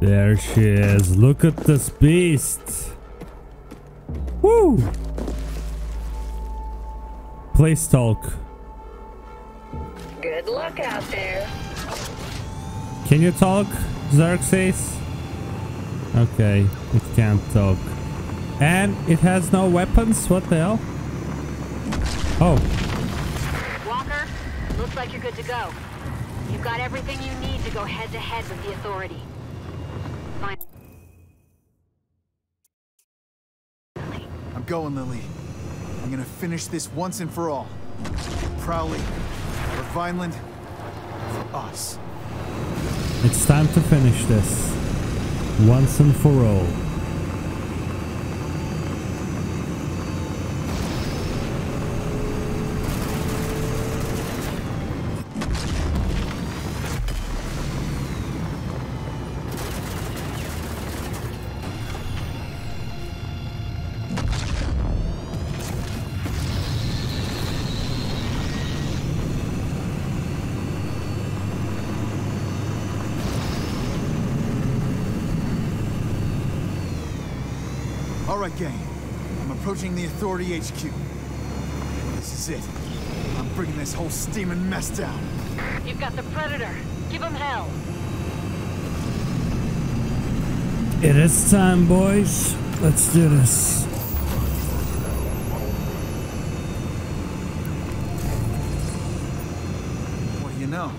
There she is. Look at this beast. Woo! Please talk. Good luck out there. Can you talk, Xerxes? Okay, it can't talk. And it has no weapons? What the hell? Oh, Walker, looks like you're good to go. You've got everything you need to go head to head with the Authority. Going, Lily. I'm gonna finish this once and for all. Prowley, for Vineland, for us. it's time to finish this. Once and for all. All right, gang. I'm approaching the Authority HQ. This is it. I'm bringing this whole steaming mess down. You've got the Predator. Give him hell. It is time, boys. Let's do this. What do you know?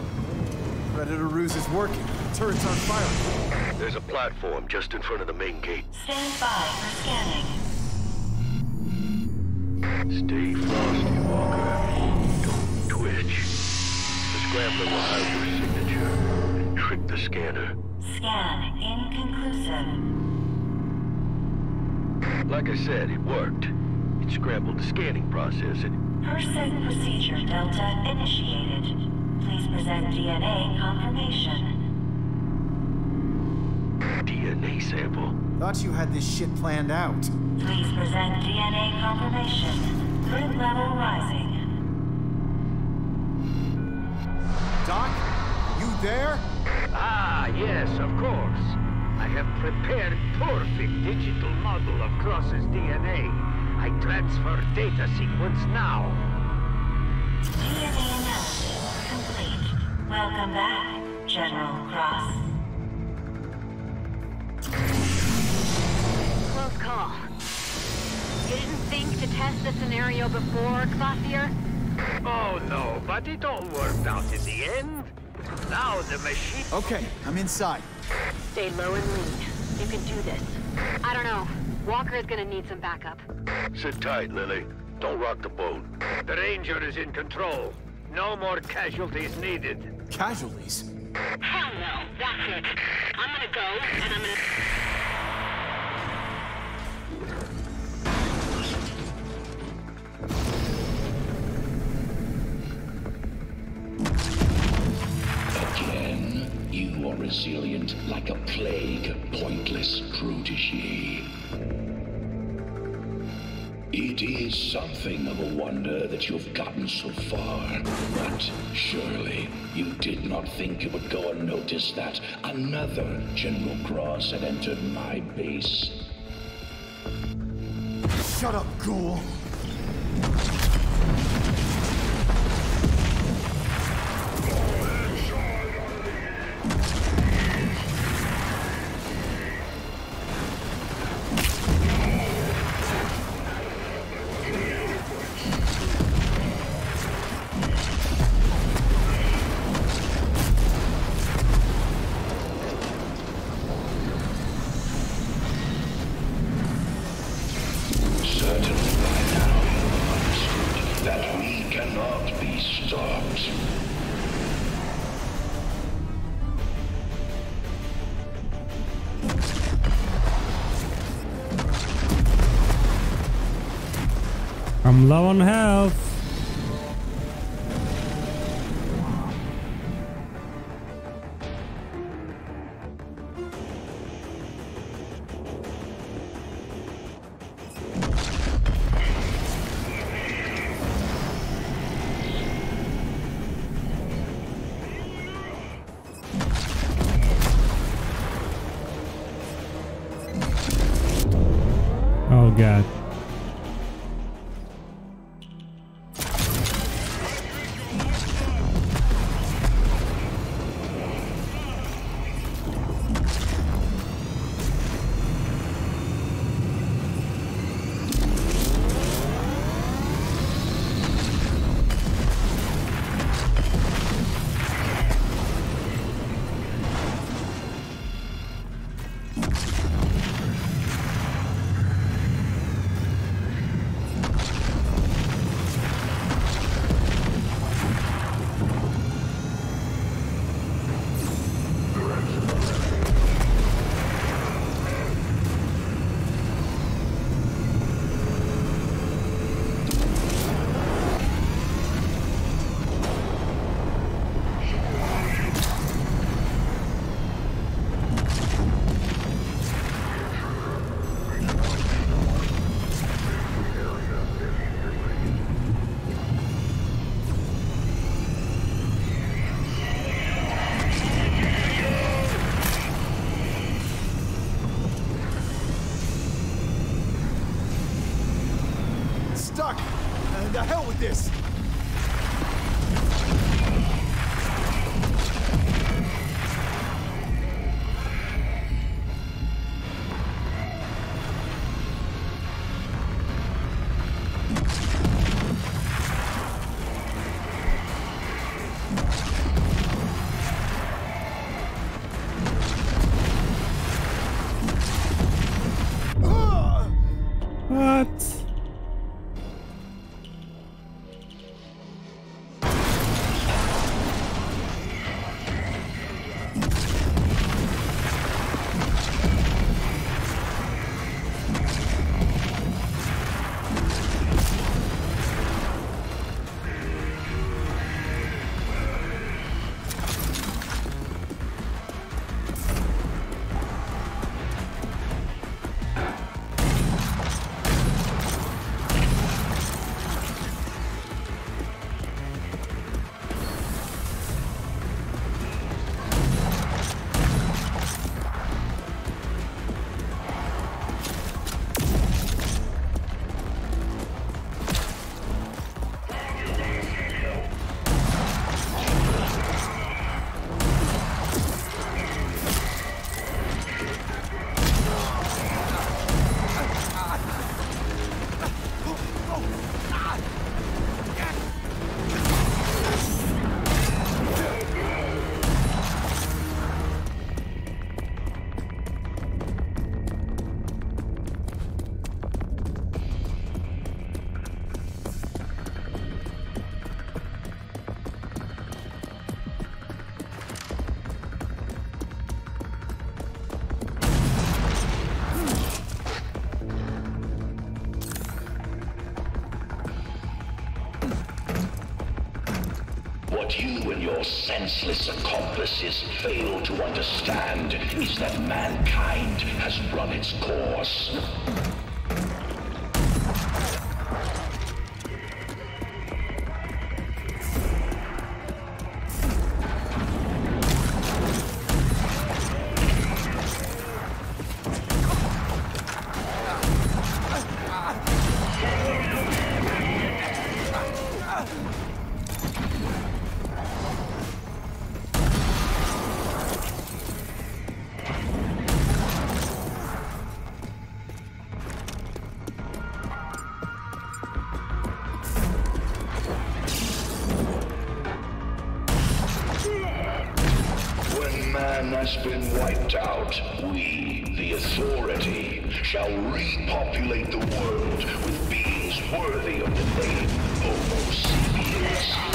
Predator ruse is working. Turret's on fire. There's a platform just in front of the main gate. Stand by for scanning. Stay frosty, Walker. Don't twitch. The scrambler will hide your signature and trick the scanner. Scan inconclusive. Like I said, it worked. It scrambled the scanning process and Person procedure Delta initiated. Please present DNA confirmation. DNA sample. Thought you had this shit planned out. Please present DNA confirmation. Grid level rising. Doc, you there? Ah, yes, of course. I have prepared perfect digital model of Cross's DNA. I transfer data sequence now. DNA analysis complete. Welcome back, General Cross. Close call. You didn't think to test the scenario before, Kvasir? Oh no, but it all worked out in the end. Now the machine... Okay, I'm inside. Stay low and lean. You can do this. I don't know. Walker is gonna need some backup. Sit tight, Lily. Don't rock the boat. The Ranger is in control. No more casualties needed. Casualties? Hell no. That's it. I'm gonna go, and I'm gonna... resilient like a plague, pointless protege. It is something of a wonder that you've gotten so far, but surely you did not think it would go unnoticed that another General Cross had entered my base. Shut up, ghoul. I'm low on health. Stuck! Uh, the hell with this! Your senseless accomplices fail to understand is that mankind has run its course. Has been wiped out, we, the Authority, shall repopulate the world with beings worthy of the name Homo sapiens.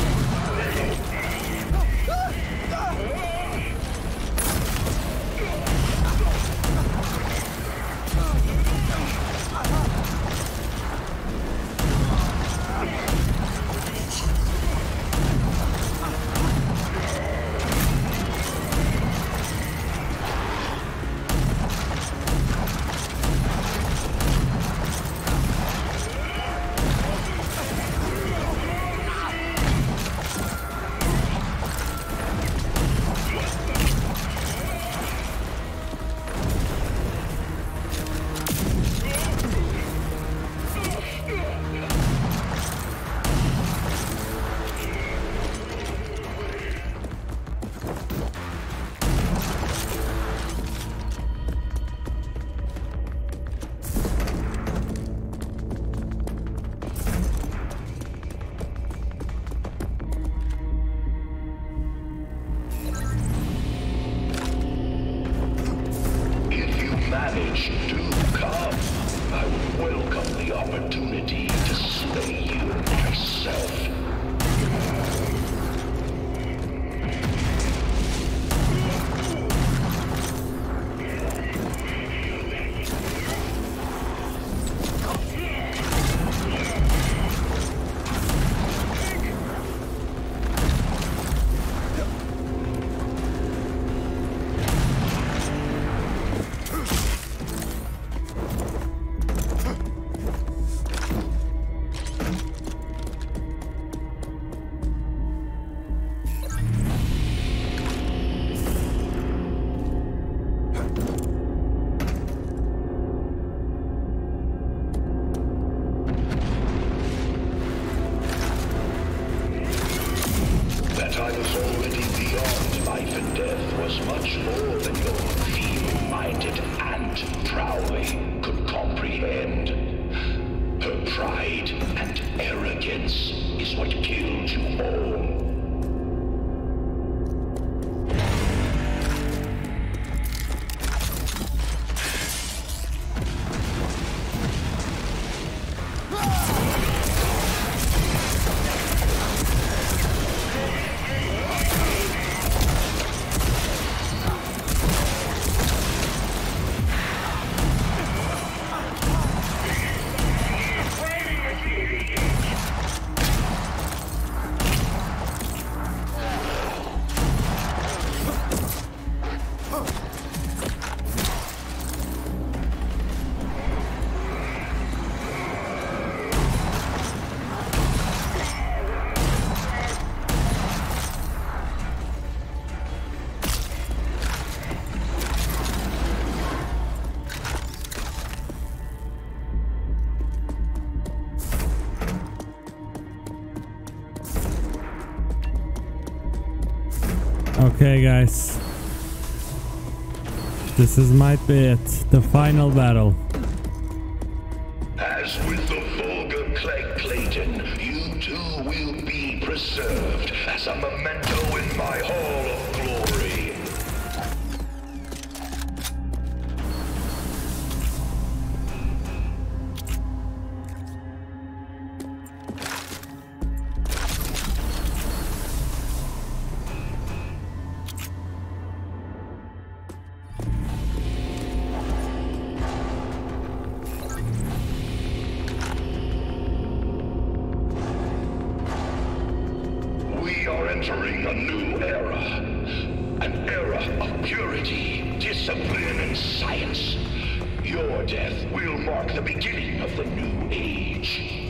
Okay, guys. This is might be it. The final battle. Your death will mark the beginning of the new age.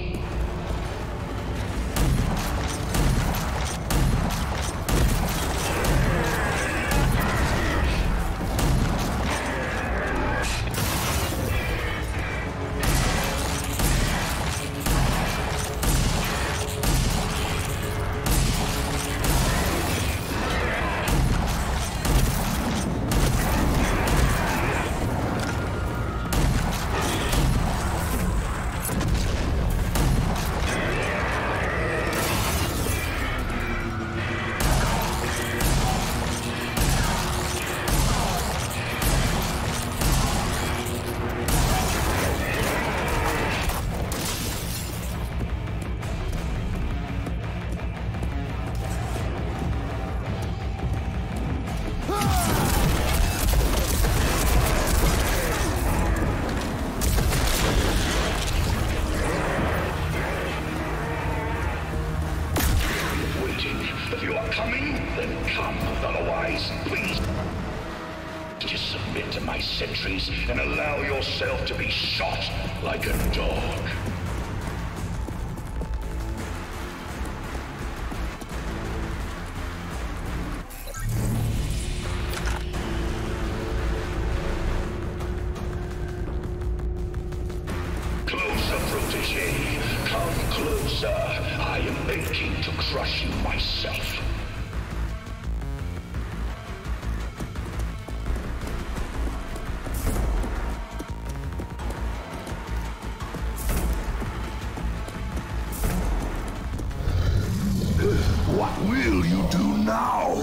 will you do now?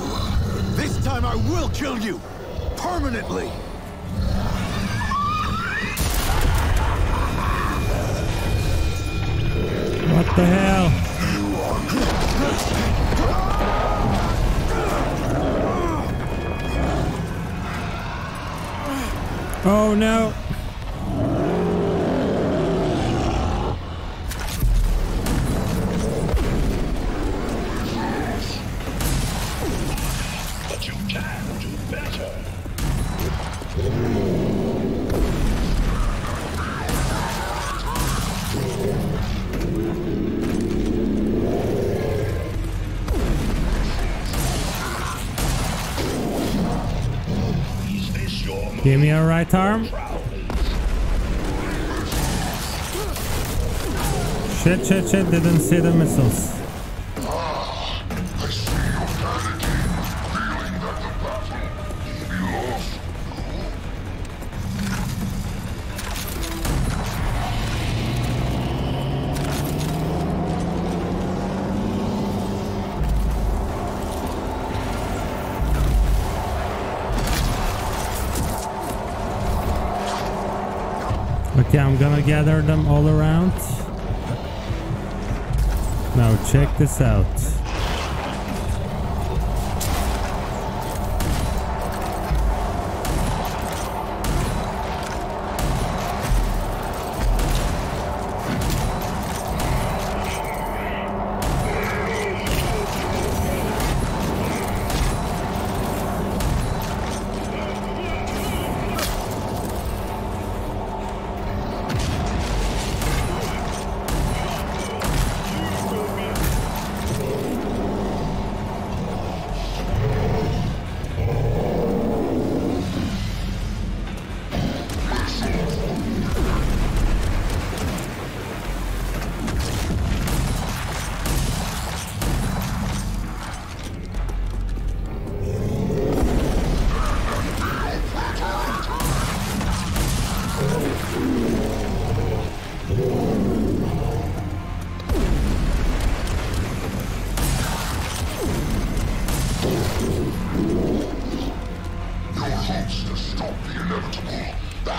This time I will kill you! Permanently! What the hell? Oh no! Give me a right arm. Shit, shit, shit, didn't see the missiles. Gather them all around. Now check this out.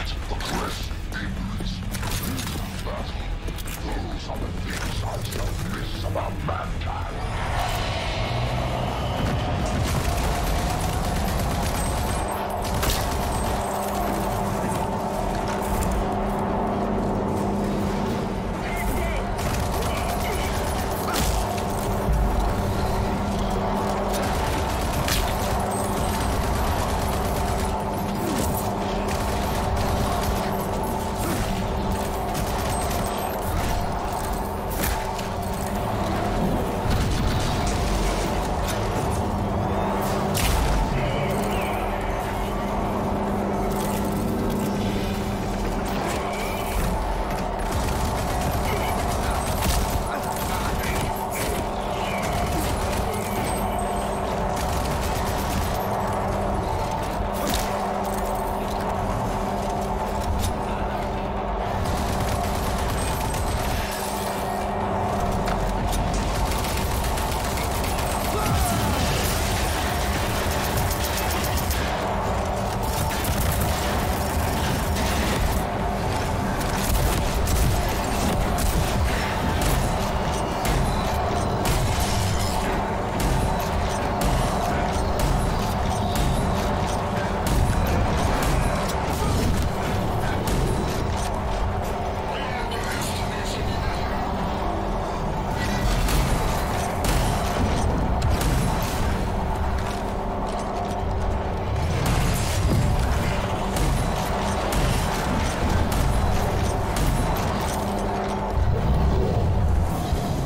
that.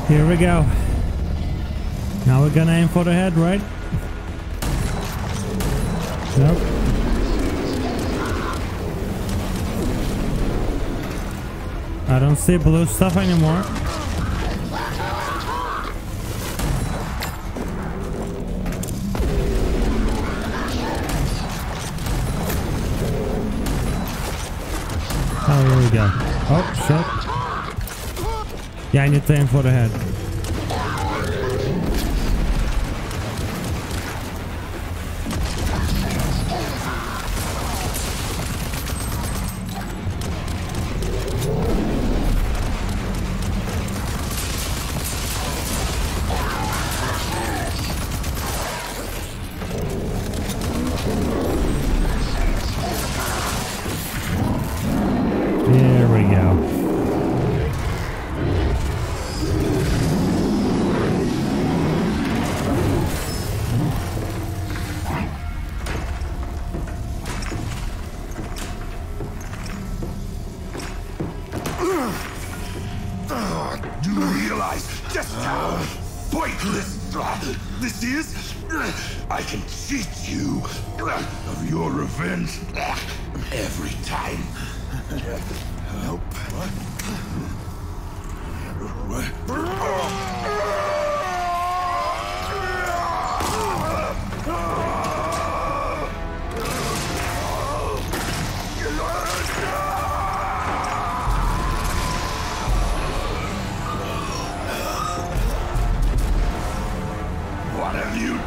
Here we go. Now we're gonna aim for the head, right? Nope. I don't see blue stuff anymore. Yeah, I need to aim for the head.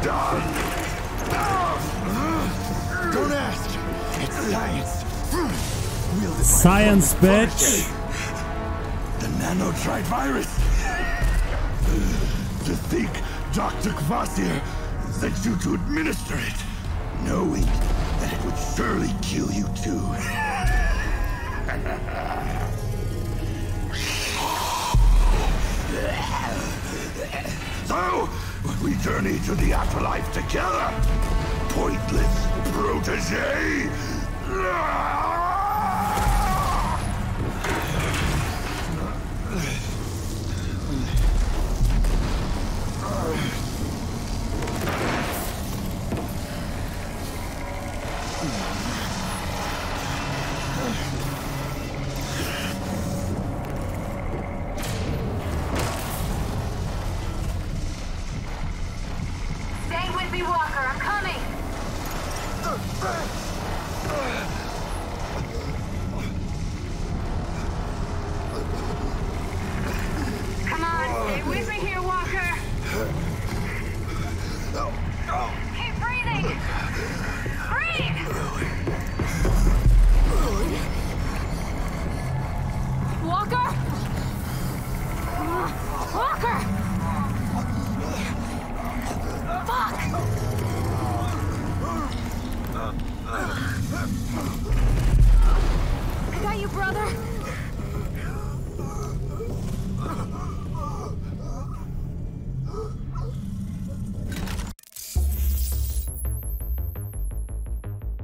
Done? Don't ask. It's science. Science, bitch. The nanotrite virus. To think Dr. Kvasir sent you to administer it, knowing that it would surely kill you too. so, we journey to the afterlife together. Pointless protege.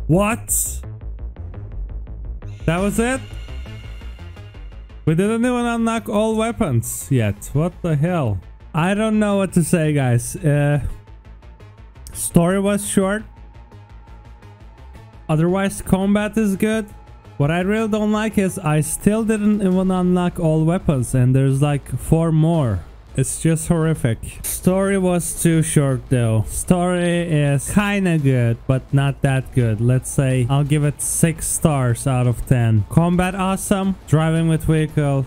What? That was it? We didn't even unlock all weapons yet. What the hell? I don't know what to say, guys. Uh, story was short. Otherwise, combat is good. What I really don't like is I still didn't even unlock all weapons and there's like four more. It's just horrific. Story was too short though. Story is kinda good, but not that good. Let's say I'll give it 6 stars out of 10. Combat awesome. Driving with vehicle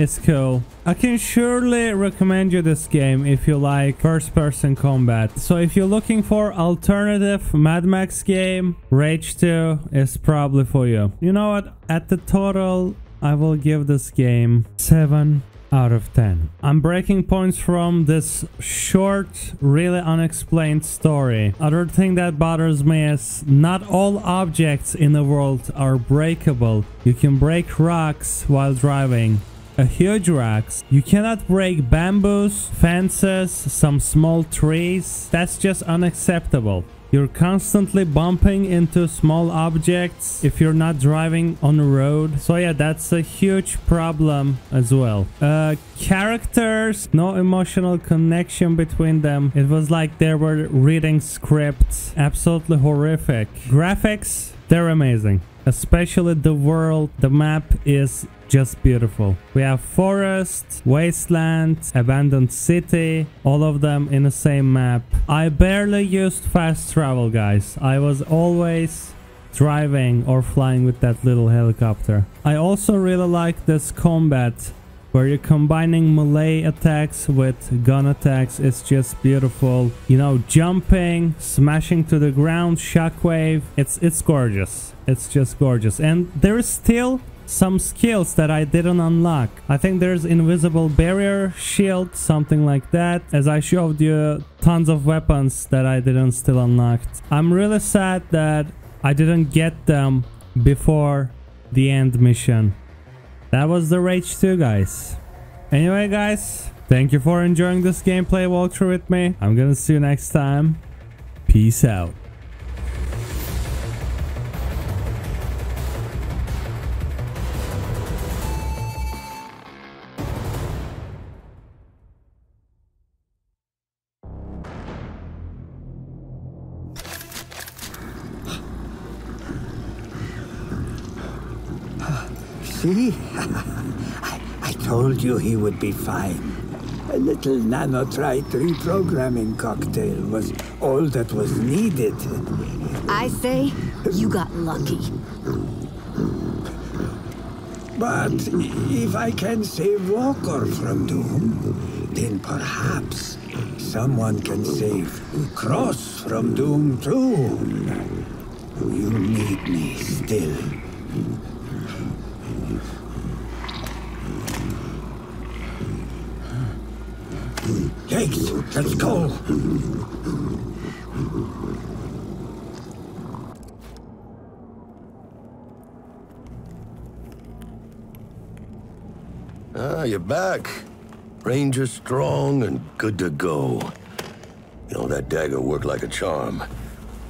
it's cool. I can surely recommend you this game if you like first person combat. So if you're looking for alternative Mad Max game, Rage 2 is probably for you. You know what? At the total, I will give this game 7 out of 10. I'm breaking points from this short, really unexplained story. Other thing that bothers me is not all objects in the world are breakable. You can break rocks while driving. A huge rocks. You cannot break bamboos, fences, some small trees. That's just unacceptable. You're constantly bumping into small objects if you're not driving on the road. So yeah, that's a huge problem as well. Uh, characters, no emotional connection between them. It was like they were reading scripts. Absolutely horrific. Graphics, they're amazing. Especially the world, the map is just beautiful. We have forest, wasteland, abandoned city, all of them in the same map. I barely used fast travel, guys. I was always driving or flying with that little helicopter. I also really like this combat where you're combining melee attacks with gun attacks. It's just beautiful. You know, jumping, smashing to the ground, shockwave. It's it's gorgeous. It's just gorgeous. And there is still some skills that I didn't unlock. I think there's invisible barrier, shield, something like that. As I showed you tons of weapons that I didn't still unlock. I'm really sad that I didn't get them before the end mission. That was the Rage 2 guys. Anyway guys, thank you for enjoying this gameplay walkthrough with me. I'm gonna see you next time. Peace out. See? I, I told you he would be fine. A little nanotrite reprogramming cocktail was all that was needed. I say you got lucky. But if I can save Walker from Doom, then perhaps someone can save Cross from Doom too. You need me still. Jakes, let's go. Ah, you're back. Ranger strong and good to go. You know, that dagger worked like a charm.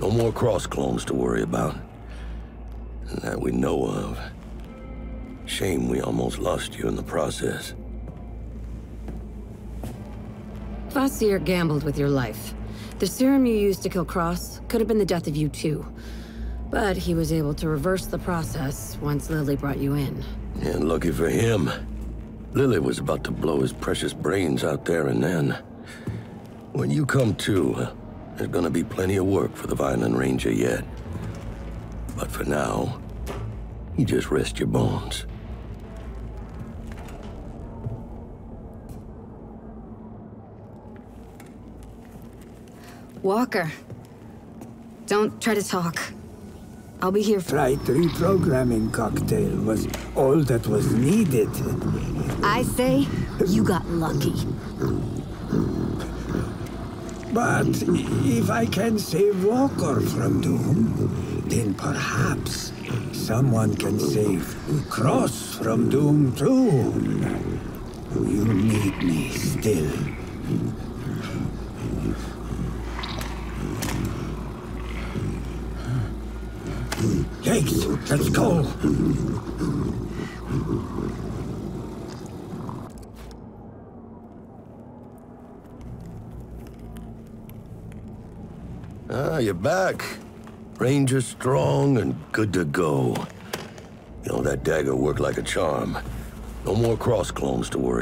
No more cross clones to worry about. That we know of. Shame we almost lost you in the process. Kvasir gambled with your life. The serum you used to kill Cross could have been the death of you too. But he was able to reverse the process once Lily brought you in. And lucky for him, Lily was about to blow his precious brains out there and then. When you come to, there's gonna be plenty of work for the Violent Ranger yet. But for now, you just rest your bones. Walker. Don't try to talk. I'll be here for- Trite reprogramming cocktail was all that was needed. I say you got lucky. But if I can save Walker from Doom, then perhaps someone can save Cross from Doom too. You need me still. Jakes, let's go. Ah, you're back. Ranger strong and good to go. You know, that dagger worked like a charm. No more cross clones to worry